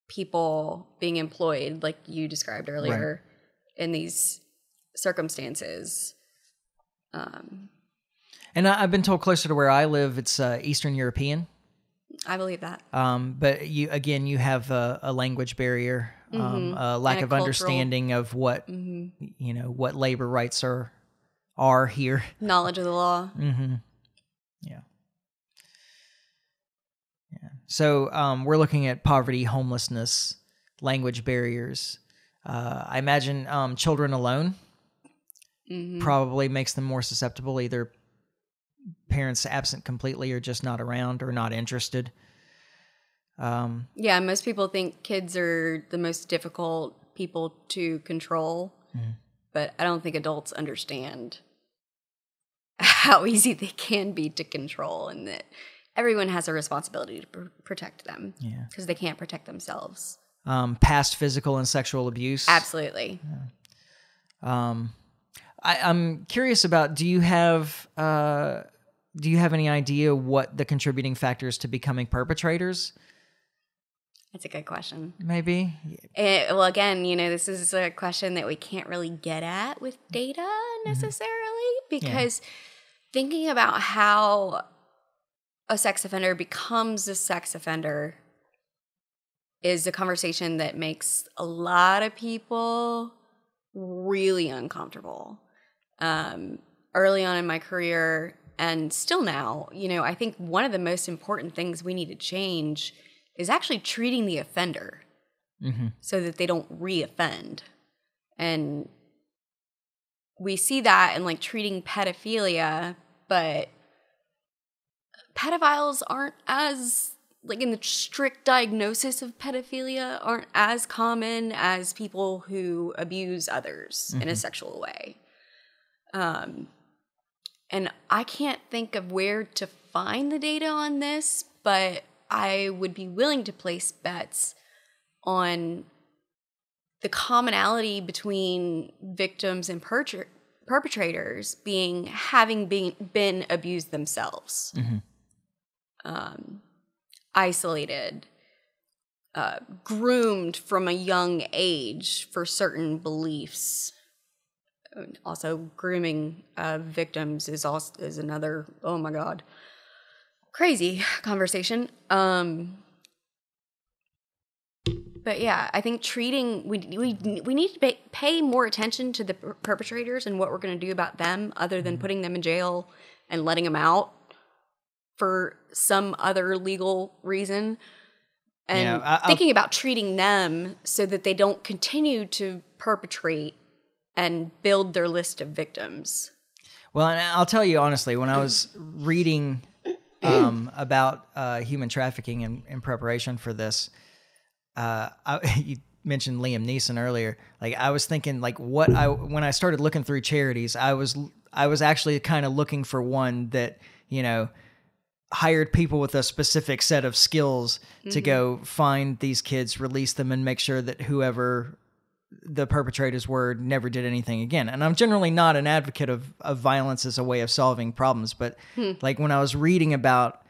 people being employed, like you described earlier, in these circumstances. Um, And I, I've been told closer to where I live, it's uh, Eastern European. I believe that. Um, but you again, you have a, a language barrier, um, a lack a of cultural- understanding of what you know what labor rights are are here. Knowledge of the law. Mm-hmm. Yeah. So um, we're looking at poverty, homelessness, language barriers. Uh, I imagine um, children alone Mm-hmm. probably makes them more susceptible, either parents absent completely or just not around or not interested. Um, Yeah, most people think kids are the most difficult people to control, but I don't think adults understand how easy they can be to control and that everyone has a responsibility to pr- protect them yeah. because they can't protect themselves. Um, past physical and sexual abuse. Absolutely. Um, I, I'm curious about. Do you have uh, Do you have any idea what the contributing factors to becoming perpetrators? That's a good question. Maybe. Eh, well, again, you know, this is a question that we can't really get at with data necessarily because thinking about how a sex offender becomes a sex offender is a conversation that makes a lot of people really uncomfortable. Um, early on in my career, and still now, you know, I think one of the most important things we need to change is actually treating the offender so that they don't reoffend. And we see that in like treating pedophilia, but pedophiles aren't as like in the strict diagnosis of pedophilia aren't as common as people who abuse others in a sexual way. Um, and I can't think of where to find the data on this, but I would be willing to place bets on the commonality between victims and perpetrators being having been been abused themselves, um, isolated, uh, groomed from a young age for certain beliefs. Also, grooming uh, victims is also is another oh my god crazy conversation. Um, but yeah, I think treating we we we need to pay, more attention to the per- perpetrators and what we're going to do about them, other than putting them in jail and letting them out for some other legal reason. And Yeah, I- thinking about treating them so that they don't continue to perpetrate and build their list of victims. Well, and I'll tell you honestly, when I was reading um, about uh, human trafficking in, in preparation for this, uh, I, you mentioned Liam Neeson earlier. Like I was thinking, like what I when I started looking through charities, I was I was actually kind of looking for one that you know hired people with a specific set of skills to mm-hmm. go find these kids, release them, and make sure that whoever the perpetrators were never did anything again. And I'm generally not an advocate of, of violence as a way of solving problems, but hmm. like when I was reading about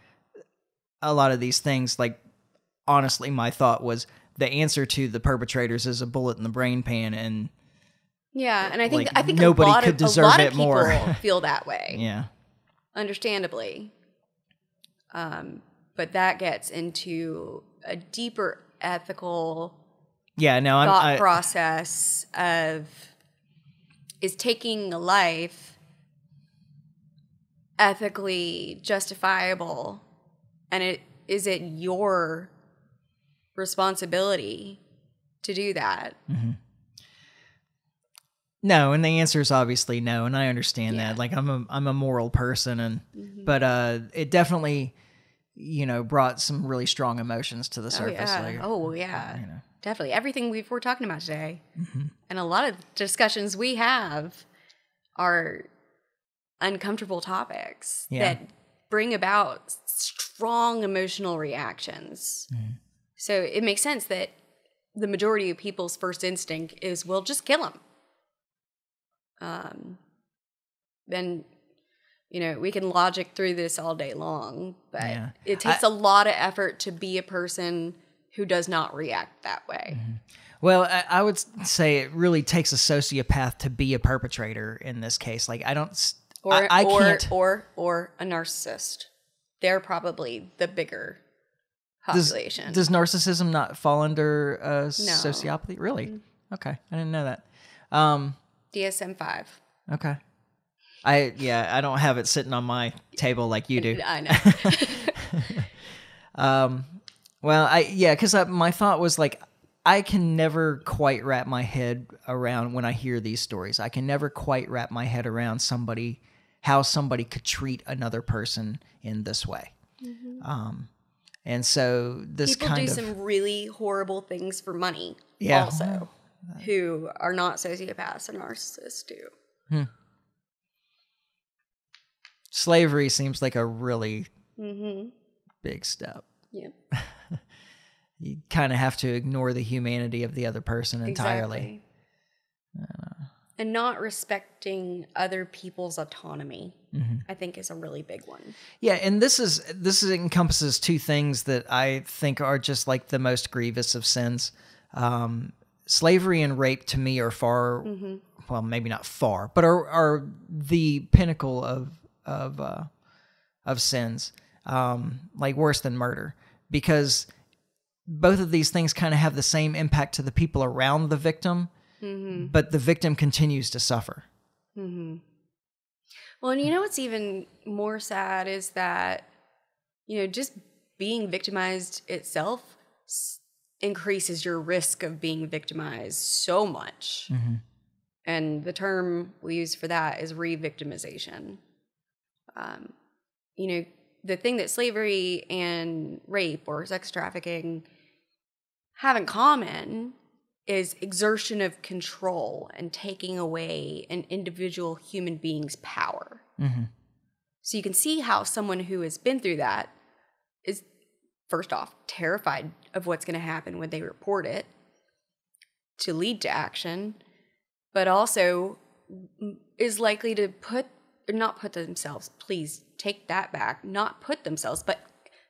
a lot of these things, like honestly, my thought was the answer to the perpetrators is a bullet in the brain pan. And Yeah, and I think Like, I think nobody a lot could of, deserve a lot it more. feel that way. yeah, understandably. Um, but that gets into a deeper ethical yeah, no, I'm, thought I, process of is taking a life ethically justifiable? And it is it your responsibility to do that No, and the answer is obviously no, and I understand Yeah. that. Like I'm a I'm a moral person, and Mm-hmm. but uh, it definitely, you know, brought some really strong emotions to the oh surface. yeah Like, oh yeah you know. definitely everything we we're talking about today Mm-hmm. and a lot of discussions we have are uncomfortable topics Yeah. that bring about strong emotional reactions Mm-hmm. so it makes sense that the majority of people's first instinct is well just kill him um then you know we can logic through this all day long but Yeah. it takes I- a lot of effort to be a person who does not react that way Well, I, I would say it really takes a sociopath to be a perpetrator in this case. Like I don't, or I, I or can't. or or a narcissist. They're probably the bigger does, population. does narcissism not fall under uh, sociopathy? Really? Mm-hmm. Okay, I didn't know that. Um, DSM five. okay. I yeah, I don't have it sitting on my table like you do. I know. Um, well, I yeah, because my thought was like, I can never quite wrap my head around when I hear these stories. I can never quite wrap my head around somebody how somebody could treat another person in this way. Um, and so this Mm-hmm. People kind do of some really horrible things for money. Yeah. Also, who are not sociopaths and narcissists do. slavery seems like a really Mm-hmm. big step. Yep. You kind of have to ignore the humanity of the other person entirely. Exactly. And not respecting other people's autonomy, Mm-hmm. I think, is a really big one. Yeah, and this is this is, encompasses two things that I think are just like the most grievous of sins. Um, slavery and rape to me are far, well, maybe not far, but are are the pinnacle of of uh, of sins, um, like worse than murder, because both of these things kind of have the same impact to the people around the victim, but the victim continues to suffer. Well, and you know what's even more sad is that, you know, just being victimized itself increases your risk of being victimized so much. Mm-hmm. And the term we use for that is re victimization. Um, you know, the thing that slavery and rape or sex trafficking have in common is exertion of control and taking away an individual human being's power. Mm-hmm. So you can see how someone who has been through that is, first off, terrified of what's going to happen when they report it to lead to action, but also is likely to put, not put themselves, please take that back, not put themselves, but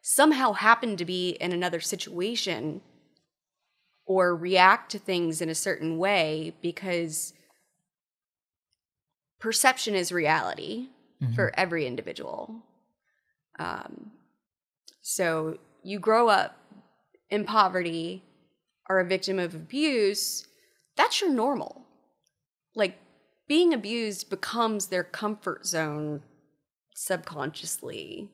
somehow happen to be in another situation or react to things in a certain way because perception is reality for every individual. Um, so you grow up in poverty, are a victim of abuse, that's your normal. Like being abused becomes their comfort zone subconsciously.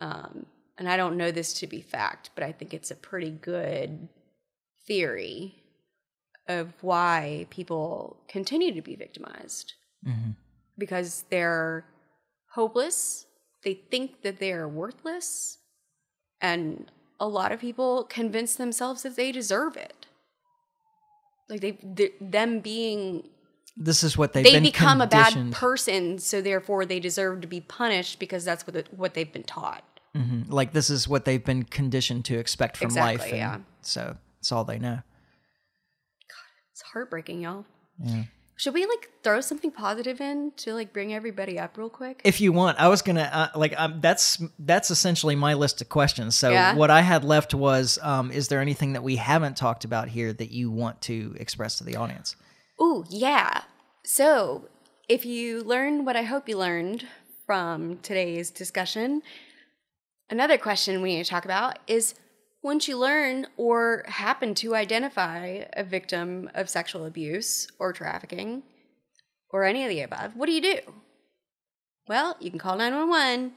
Um, and I don't know this to be fact, but I think it's a pretty good theory of why people continue to be victimized Mm-hmm. because they're hopeless. They think that they are worthless. And a lot of people convince themselves that they deserve it. Like they, them being, This is what they've they become a bad person, so therefore they deserve to be punished because that's what it, what they've been taught. Mhm. Like this is what they've been conditioned to expect from life. Exactly, And yeah. So it's all they know. God, It's heartbreaking, y'all. Yeah. Should we like throw something positive in to like bring everybody up real quick? If you want, I was gonna uh, like um, that's that's essentially my list of questions. So Yeah. what I had left was, um, is there anything that we haven't talked about here that you want to express to the audience? Ooh, yeah. So, if you learned what I hope you learned from today's discussion, another question we need to talk about is once you learn or happen to identify a victim of sexual abuse or trafficking or any of the above, what do you do? Well, you can call 911,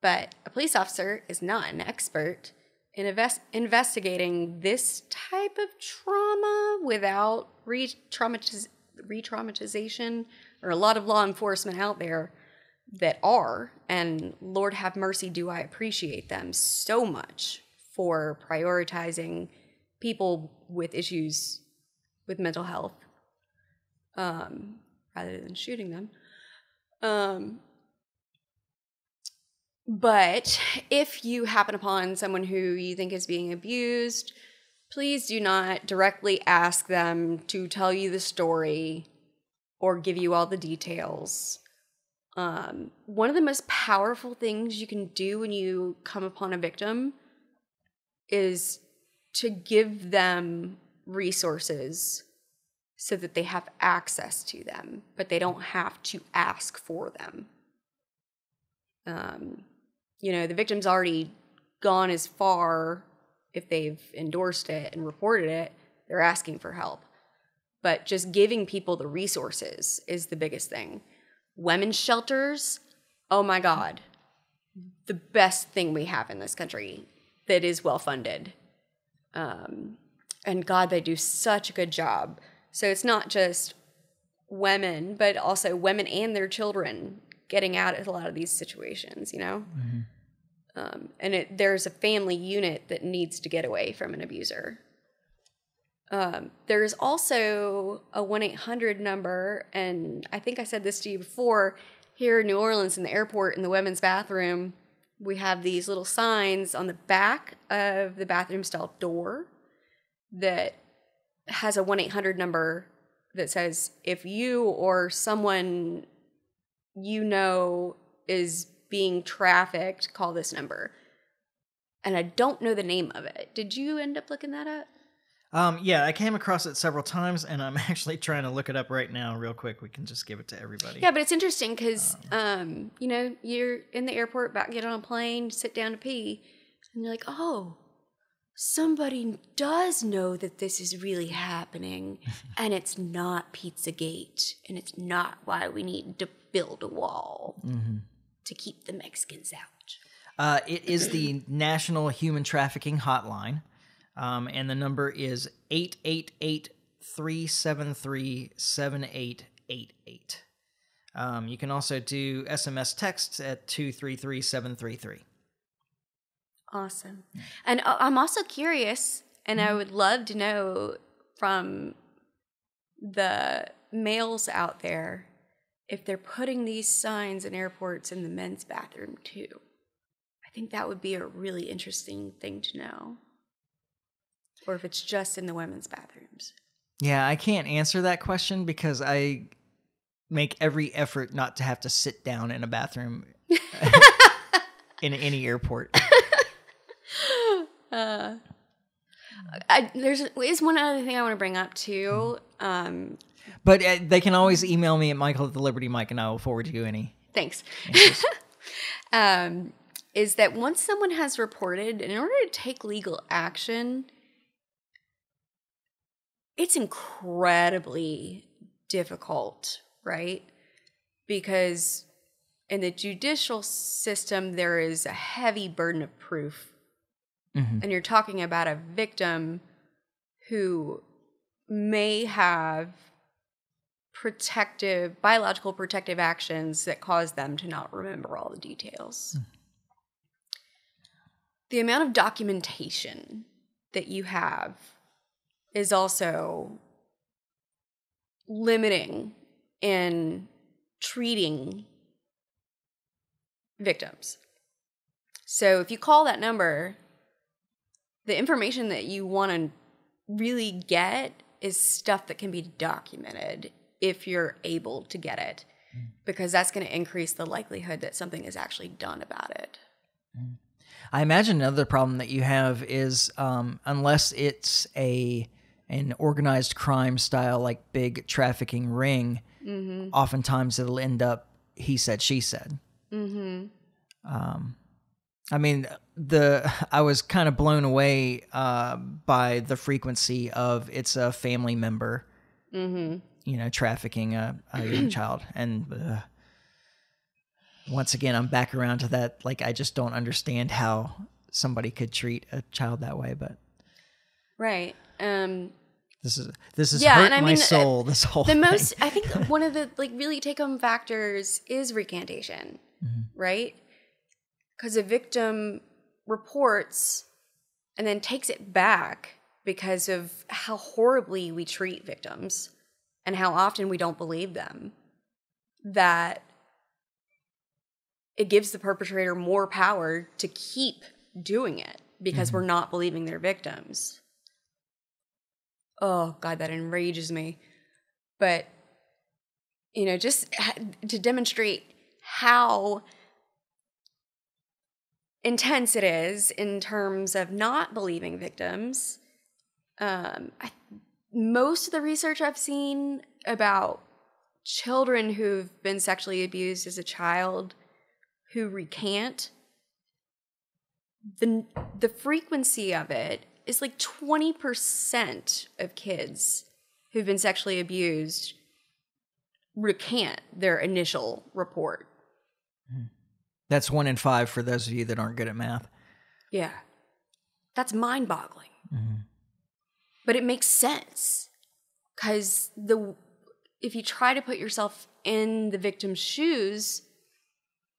but a police officer is not an expert in invest- investigating this type of trauma without re-traumatiz- re-traumatization or a lot of law enforcement out there that are and lord have mercy do i appreciate them so much for prioritizing people with issues with mental health um, rather than shooting them um, but if you happen upon someone who you think is being abused, please do not directly ask them to tell you the story or give you all the details. Um, one of the most powerful things you can do when you come upon a victim is to give them resources so that they have access to them, but they don't have to ask for them um, you know, the victim's already gone as far if they've endorsed it and reported it, they're asking for help. But just giving people the resources is the biggest thing. Women's shelters, oh my God, the best thing we have in this country that is well funded. Um, and God, they do such a good job. So it's not just women, but also women and their children getting out of a lot of these situations, you know? Um, and it, there's a family unit that needs to get away from an abuser. Um, there's also a 1 800 number, and I think I said this to you before. Here in New Orleans, in the airport, in the women's bathroom, we have these little signs on the back of the bathroom stall door that has a 1 800 number that says, if you or someone you know is being trafficked, call this number. And I don't know the name of it. Did you end up looking that up? Um, yeah, I came across it several times, and I'm actually trying to look it up right now, real quick. We can just give it to everybody. Yeah, but it's interesting because, um, you know, you're in the airport, about to get on a plane, sit down to pee, and you're like, oh, somebody does know that this is really happening and it's not Pizzagate and it's not why we need to build a wall to keep the Mexicans out. Uh, it is the National Human Trafficking Hotline, um, and the number is 888 373 7888. Um, You can also do SMS texts at 233 733. Awesome. And uh, I'm also curious, and I would love to know from the males out there if they're putting these signs in airports in the men's bathroom too. I think that would be a really interesting thing to know. Or if it's just in the women's bathrooms. Yeah, I can't answer that question because I make every effort not to have to sit down in a bathroom in any airport. Uh, I, there's is one other thing I want to bring up too. Um, But uh, they can always email me at Michael at the Liberty Mic, and I will forward you any. thanks. um, is that once someone has reported, in order to take legal action, it's incredibly difficult, right? Because in the judicial system, there is a heavy burden of proof. Mhm. And you're talking about a victim who may have protective, biological protective actions that cause them to not remember all the details. The amount of documentation that you have is also limiting in treating victims. So if you call that number, the information that you want to really get is stuff that can be documented if you're able to get it, because that's going to increase the likelihood that something is actually done about it. I imagine another problem that you have is um, unless it's a an organized crime style like big trafficking ring, oftentimes it'll end up he said she said. Mm-hmm. Um, I mean, the I was kind of blown away uh, by the frequency of it's a family member, Mm-hmm. you know, trafficking a, a young child, and uh, once again, I'm back around to that. Like, I just don't understand how somebody could treat a child that way. But Right. Um, this is this is Yeah, hurt and I my mean, uh, soul. This whole the thing. most i think one of the like really take home factors is recantation right because a victim reports and then takes it back because of how horribly we treat victims and how often we don't believe them that it gives the perpetrator more power to keep doing it because we're not believing their victims oh god that enrages me. But you know just to demonstrate how intense it is in terms of not believing victims um, I, most of the research i've seen about children who've been sexually abused as a child who recant the the frequency of it is like 20% of kids who've been sexually abused recant their initial report. That's one in five for those of you that aren't good at math. Yeah. That's mind-boggling. Mm-hmm. But it makes sense cuz the if you try to put yourself in the victim's shoes,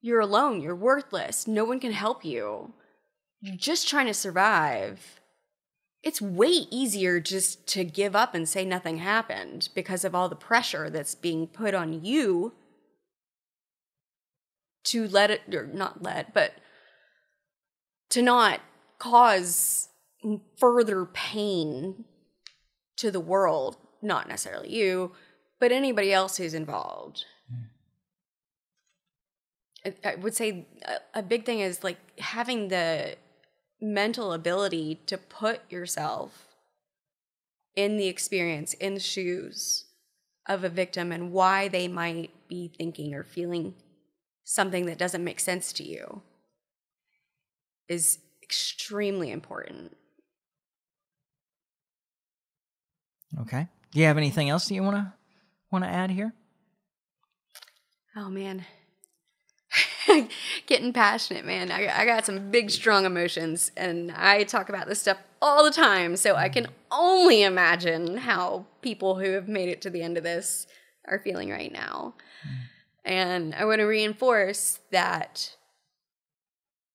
you're alone, you're worthless, no one can help you. You're just trying to survive. It's way easier just to give up and say nothing happened because of all the pressure that's being put on you to let it, or not let, but to not cause further pain to the world, not necessarily you, but anybody else who's involved. Hmm. I- I would say a- a big thing is like having the mental ability to put yourself in the experience, in the shoes of a victim, and why they might be thinking or feeling something that doesn't make sense to you is extremely important. Okay. Do you have anything else that you want to want to add here? Oh man. Getting passionate, man. I, I got some big, strong emotions, and I talk about this stuff all the time. So I can only imagine how people who have made it to the end of this are feeling right now. And I want to reinforce that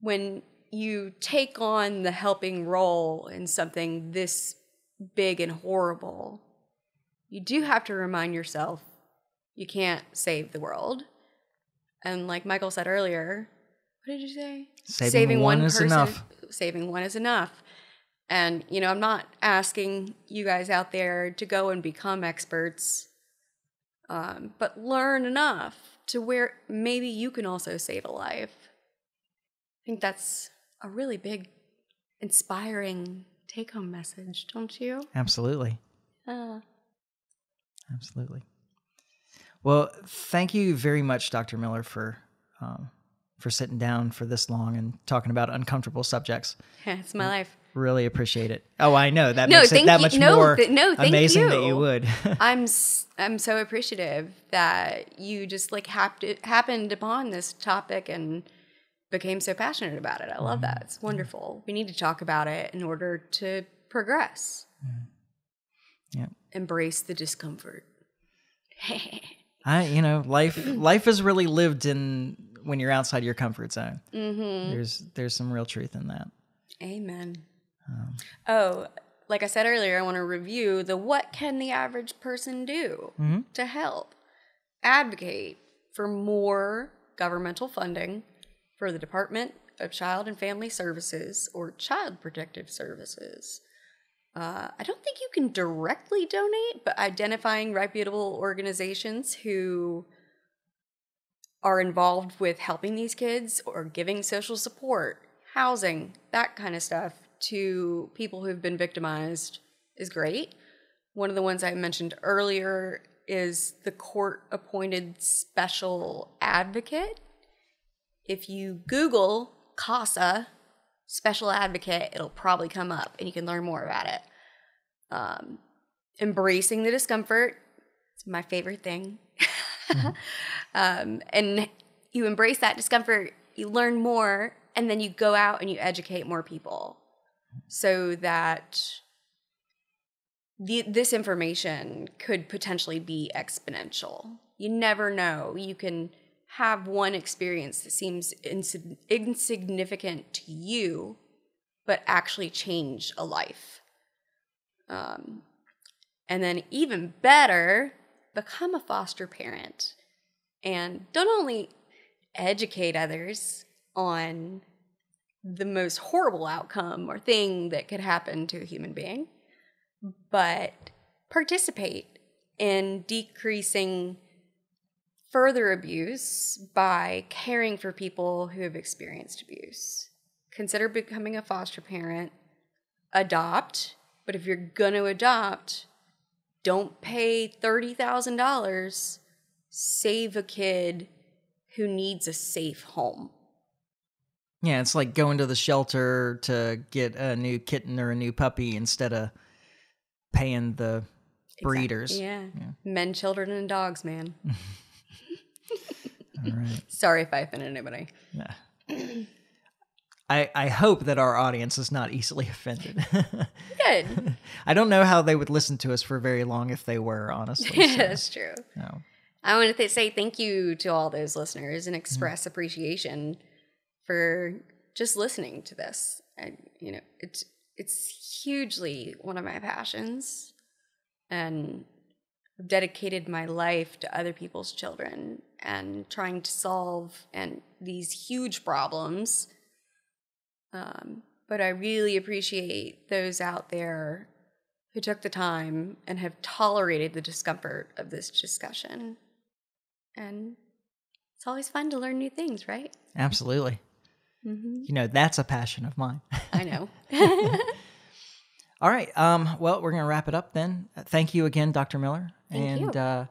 when you take on the helping role in something this big and horrible, you do have to remind yourself you can't save the world. And like Michael said earlier, what did you say? Saving one is enough. Saving one is enough. And, you know, I'm not asking you guys out there to go and become experts, um, but learn enough to where maybe you can also save a life. I think that's a really big, inspiring take home message, don't you? Absolutely. Uh, Absolutely. Well, thank you very much, Dr. Miller, for um, for sitting down for this long and talking about uncomfortable subjects. yeah, it's my life. Really appreciate it. Oh, I know that No, makes it that you- much no, more th- no, thank amazing that you. you would. I'm s- I'm so appreciative that you just like hap- happened upon this topic and became so passionate about it. I love that. It's wonderful. We need to talk about it in order to progress. Yeah. Embrace the discomfort. I, you know, life life is really lived in when you're outside your comfort zone. mm-hmm. There's there's some real truth in that. Amen. Um, Oh, like I said earlier, I want to review the what can the average person do Mhm. to help advocate for more governmental funding for the Department of Child and Family Services or Child Protective Services. Uh, I don't think you can directly donate, but identifying reputable organizations who are involved with helping these kids or giving social support, housing, that kind of stuff to people who've been victimized is great. One of the ones I mentioned earlier is the court appointed special advocate. If you Google CASA special advocate, it'll probably come up and you can learn more about it. Um, embracing the discomfort, it's my favorite thing. um, and you embrace that discomfort, you learn more, and then you go out and you educate more people so that the, this information could potentially be exponential. You never know. You can have one experience that seems insi- insignificant to you, but actually change a life. Um, and then, even better, become a foster parent and don't only educate others on the most horrible outcome or thing that could happen to a human being, but participate in decreasing further abuse by caring for people who have experienced abuse. Consider becoming a foster parent, adopt, but if you're going to adopt, don't pay $30,000. Save a kid who needs a safe home. yeah, it's like going to the shelter to get a new kitten or a new puppy instead of paying the breeders. Yeah. Men, children, and dogs, man. Right. Sorry if I offended anybody. Yeah. I I hope that our audience is not easily offended. Good. I don't know how they would listen to us for very long if they were, honestly. so, That's true. no. I want to th- say thank you to all those listeners and mm-hmm. express appreciation for just listening to this. And you know, it's it's hugely one of my passions, and I've dedicated my life to other people's children and trying to solve and these huge problems. Um, but I really appreciate those out there who took the time and have tolerated the discomfort of this discussion. And it's always fun to learn new things, right? Absolutely. Mm-hmm. You know, that's a passion of mine. I know. All right. Um, well, we're going to wrap it up then. Thank you again, Dr. Miller. Thank and you. Uh,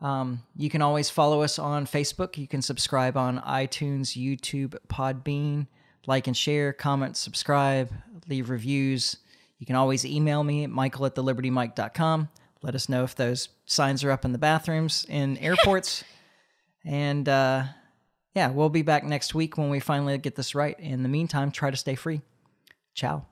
um, you can always follow us on Facebook. You can subscribe on iTunes, YouTube, Podbean. Like and share, comment, subscribe, leave reviews. You can always email me at michael at thelibertymic.com. Let us know if those signs are up in the bathrooms in airports. and uh, yeah, we'll be back next week when we finally get this right. In the meantime, try to stay free. Ciao.